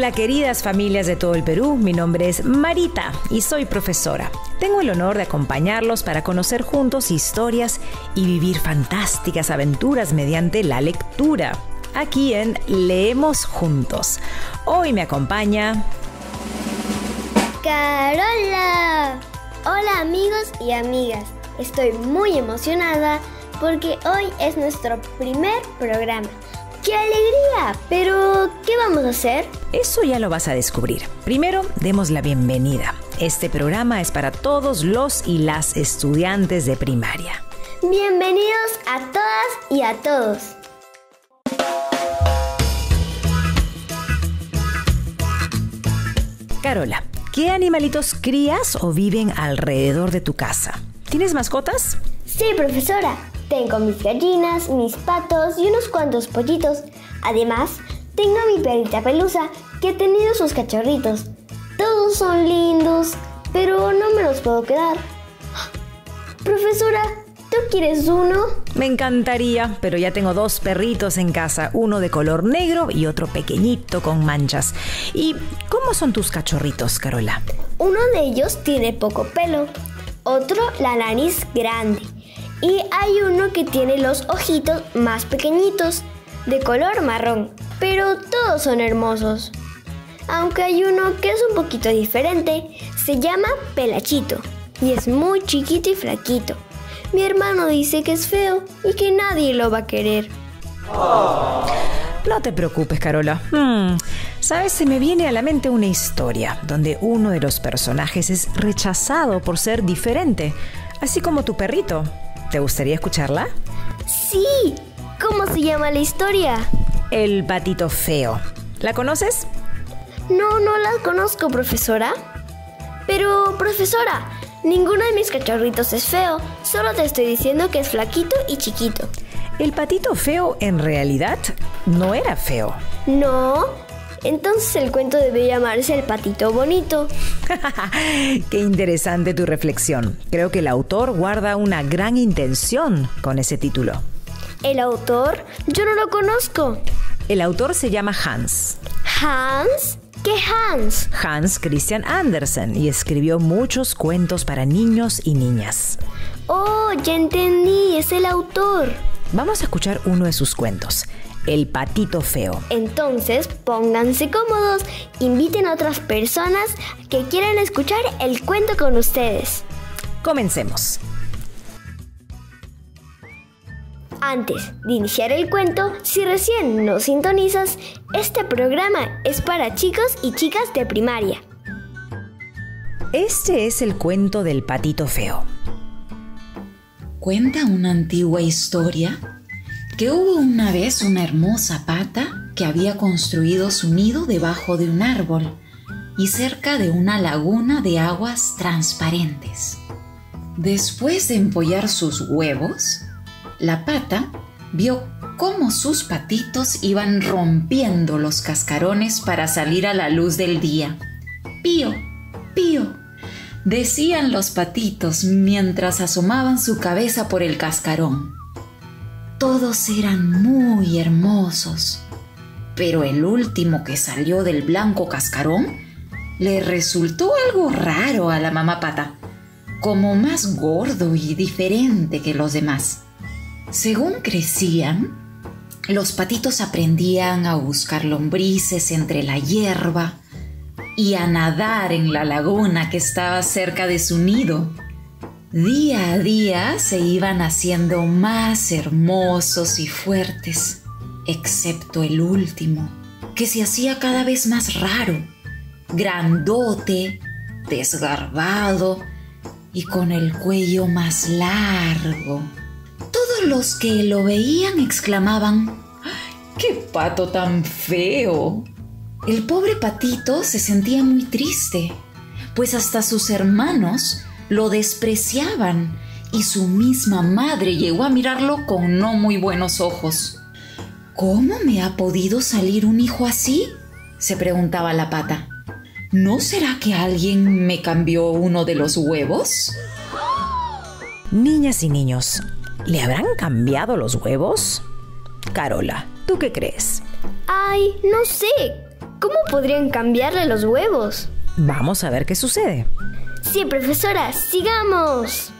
Hola queridas familias de todo el Perú, mi nombre es Marita y soy profesora. Tengo el honor de acompañarlos para conocer juntos historias y vivir fantásticas aventuras mediante la lectura. Aquí en Leemos Juntos. Hoy me acompaña... Carola. Hola amigos y amigas. Estoy muy emocionada porque hoy es nuestro primer programa. ¡Qué alegría! Pero, ¿qué vamos a hacer? Eso ya lo vas a descubrir. Primero, demos la bienvenida. Este programa es para todos los y las estudiantes de primaria. Bienvenidos a todas y a todos. Carola, ¿qué animalitos crías o viven alrededor de tu casa? ¿Tienes mascotas? Sí, profesora. Tengo mis gallinas, mis patos y unos cuantos pollitos. Además, tengo a mi perrita pelusa que ha tenido sus cachorritos. Todos son lindos, pero no me los puedo quedar. Profesora, ¿tú quieres uno? Me encantaría, pero ya tengo dos perritos en casa, uno de color negro y otro pequeñito con manchas. ¿Y cómo son tus cachorritos, Carola? Uno de ellos tiene poco pelo, otro la nariz grande y hay uno que tiene los ojitos más pequeñitos, de color marrón, pero todos son hermosos. Aunque hay uno que es un poquito diferente, se llama Pelachito y es muy chiquito y flaquito. Mi hermano dice que es feo y que nadie lo va a querer. No te preocupes, Carola. Hmm, Sabes, se me viene a la mente una historia donde uno de los personajes es rechazado por ser diferente, así como tu perrito. ¿Te gustaría escucharla? Sí. ¿Cómo se llama la historia? El patito feo. ¿La conoces? No, no la conozco, profesora. Pero, profesora, ninguno de mis cachorritos es feo. Solo te estoy diciendo que es flaquito y chiquito. El patito feo en realidad no era feo. No, entonces el cuento debe llamarse El patito bonito. Qué interesante tu reflexión. Creo que el autor guarda una gran intención con ese título. ¿El autor? Yo no lo conozco. El autor se llama Hans. ¿Hans? ¿Qué Hans? Hans Christian Andersen y escribió muchos cuentos para niños y niñas. Oh, ya entendí, es el autor. Vamos a escuchar uno de sus cuentos. El patito feo. Entonces, pónganse cómodos, inviten a otras personas que quieran escuchar el cuento con ustedes. Comencemos. Antes de iniciar el cuento, si recién no sintonizas, este programa es para chicos y chicas de primaria. Este es el cuento del patito feo. Cuenta una antigua historia que hubo una vez una hermosa pata que había construido su nido debajo de un árbol y cerca de una laguna de aguas transparentes. Después de empollar sus huevos, la pata vio cómo sus patitos iban rompiendo los cascarones para salir a la luz del día. Pío, pío, decían los patitos mientras asomaban su cabeza por el cascarón. Todos eran muy hermosos, pero el último que salió del blanco cascarón le resultó algo raro a la mamá pata, como más gordo y diferente que los demás. Según crecían, los patitos aprendían a buscar lombrices entre la hierba y a nadar en la laguna que estaba cerca de su nido. Día a día se iban haciendo más hermosos y fuertes, excepto el último, que se hacía cada vez más raro, grandote, desgarbado y con el cuello más largo. Todos los que lo veían exclamaban, ¡qué pato tan feo! El pobre patito se sentía muy triste, pues hasta sus hermanos lo despreciaban y su misma madre llegó a mirarlo con no muy buenos ojos. ¿Cómo me ha podido salir un hijo así? se preguntaba la pata. ¿No será que alguien me cambió uno de los huevos? Niñas y niños, ¿le habrán cambiado los huevos? Carola, ¿tú qué crees? Ay, no sé. ¿cómo podrían cambiarle los huevos? Vamos a ver qué sucede. Sí, profesora, sigamos.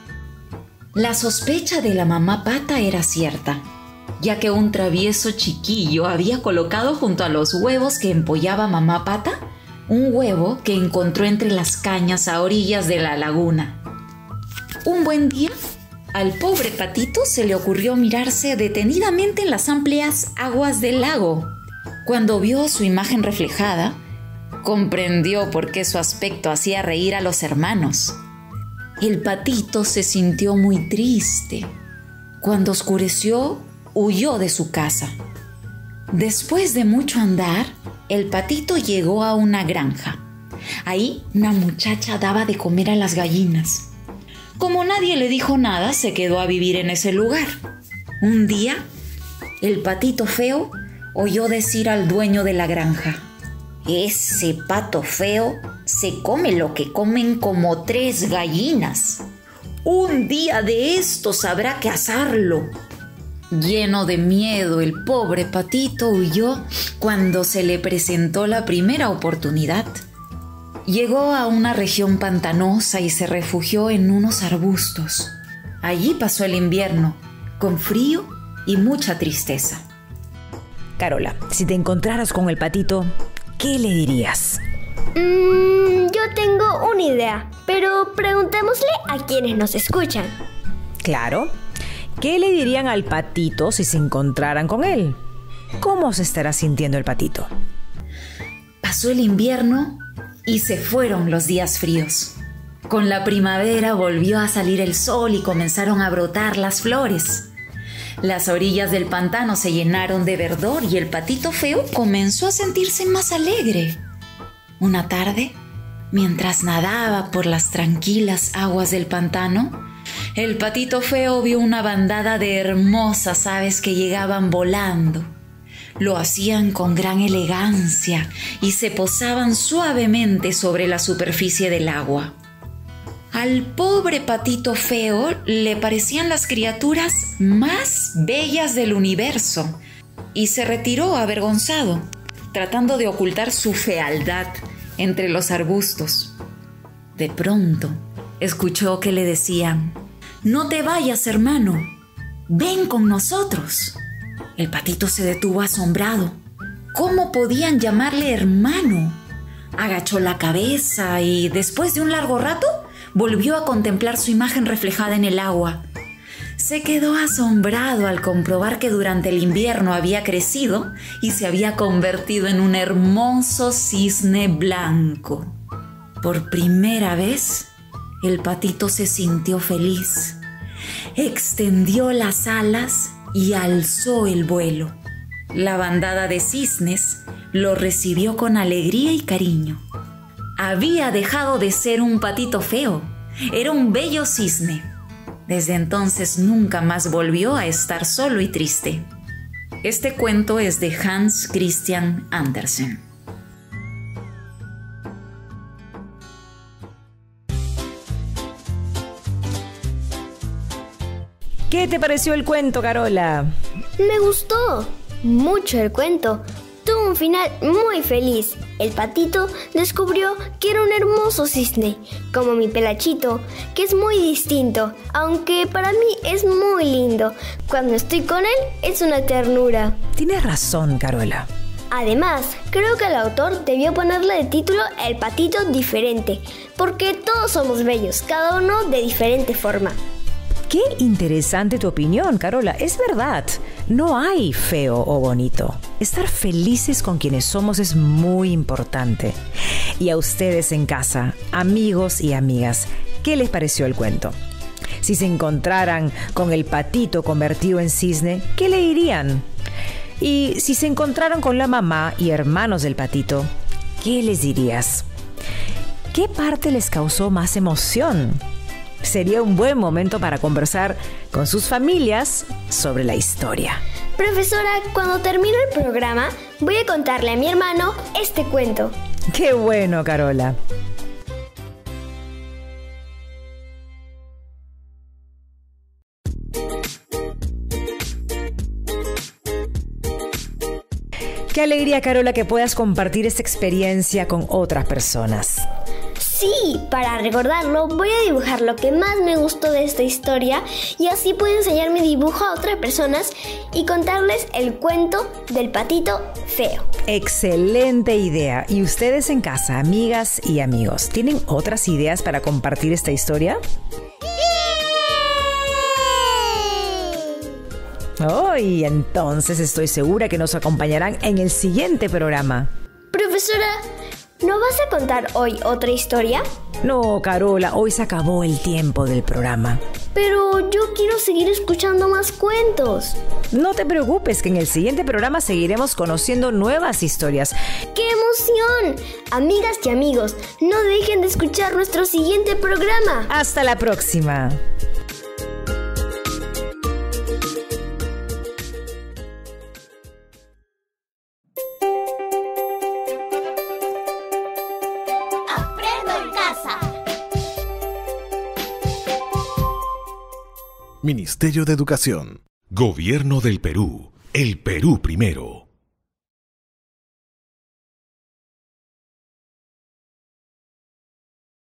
La sospecha de la mamá pata era cierta, ya que un travieso chiquillo había colocado junto a los huevos que empollaba mamá pata un huevo que encontró entre las cañas a orillas de la laguna. Un buen día, al pobre patito se le ocurrió mirarse detenidamente en las amplias aguas del lago. Cuando vio su imagen reflejada, comprendió por qué su aspecto hacía reír a los hermanos. El patito se sintió muy triste. Cuando oscureció, huyó de su casa. Después de mucho andar, el patito llegó a una granja. Ahí una muchacha daba de comer a las gallinas. Como nadie le dijo nada, se quedó a vivir en ese lugar. Un día, el patito feo oyó decir al dueño de la granja, ese pato feo se come lo que comen como tres gallinas. Un día de estos habrá que asarlo. Lleno de miedo, el pobre patito huyó cuando se le presentó la primera oportunidad. Llegó a una región pantanosa y se refugió en unos arbustos. Allí pasó el invierno, con frío y mucha tristeza. Carola, si te encontraras con el patito, ¿qué le dirías? Mm, yo tengo una idea, pero preguntémosle a quienes nos escuchan. Claro. ¿Qué le dirían al patito si se encontraran con él? ¿Cómo se estará sintiendo el patito? Pasó el invierno y se fueron los días fríos. Con la primavera volvió a salir el sol y comenzaron a brotar las flores. Las orillas del pantano se llenaron de verdor y el patito feo comenzó a sentirse más alegre. Una tarde, mientras nadaba por las tranquilas aguas del pantano, el patito feo vio una bandada de hermosas aves que llegaban volando. Lo hacían con gran elegancia y se posaban suavemente sobre la superficie del agua. Al pobre patito feo le parecían las criaturas más bellas del universo y se retiró avergonzado, tratando de ocultar su fealdad entre los arbustos. De pronto, escuchó que le decían, No te vayas, hermano, ven con nosotros. El patito se detuvo asombrado. ¿Cómo podían llamarle hermano? Agachó la cabeza y después de un largo rato volvió a contemplar su imagen reflejada en el agua. Se quedó asombrado al comprobar que durante el invierno había crecido y se había convertido en un hermoso cisne blanco. Por primera vez, el patito se sintió feliz. Extendió las alas y alzó el vuelo. La bandada de cisnes lo recibió con alegría y cariño. Había dejado de ser un patito feo, era un bello cisne. Desde entonces nunca más volvió a estar solo y triste. Este cuento es de Hans Christian Andersen. ¿Qué te pareció el cuento, Carola? Me gustó mucho el cuento. Tuvo un final muy feliz. El patito descubrió que era un hermoso cisne, como mi pelachito, que es muy distinto, aunque para mí es muy lindo. Cuando estoy con él es una ternura. Tienes razón, Carola. Además, creo que el autor debió ponerle de título El patito diferente, porque todos somos bellos, cada uno de diferente forma. Qué interesante tu opinión, Carola. Es verdad, no hay feo o bonito. Estar felices con quienes somos es muy importante. Y a ustedes en casa, amigos y amigas, ¿qué les pareció el cuento? Si se encontraran con el patito convertido en cisne, ¿qué le dirían? Y si se encontraron con la mamá y hermanos del patito, ¿qué les dirías? ¿Qué parte les causó más emoción? Sería un buen momento para conversar con sus familias sobre la historia. Profesora, cuando termine el programa, voy a contarle a mi hermano este cuento. Qué bueno, Carola. Qué alegría, Carola, que puedas compartir esta experiencia con otras personas. Sí, para recordarlo voy a dibujar lo que más me gustó de esta historia y así puedo enseñar mi dibujo a otras personas y contarles el cuento del patito feo. Excelente idea. ¿Y ustedes en casa, amigas y amigos, tienen otras ideas para compartir esta historia? Oh, y entonces estoy segura que nos acompañarán en el siguiente programa. Profesora, ¿No vas a contar hoy otra historia? No, Carola, hoy se acabó el tiempo del programa. Pero yo quiero seguir escuchando más cuentos. No te preocupes, que en el siguiente programa seguiremos conociendo nuevas historias. ¡Qué emoción! Amigas y amigos, no dejen de escuchar nuestro siguiente programa. Hasta la próxima. Ministerio de Educación. Gobierno del Perú. El Perú primero.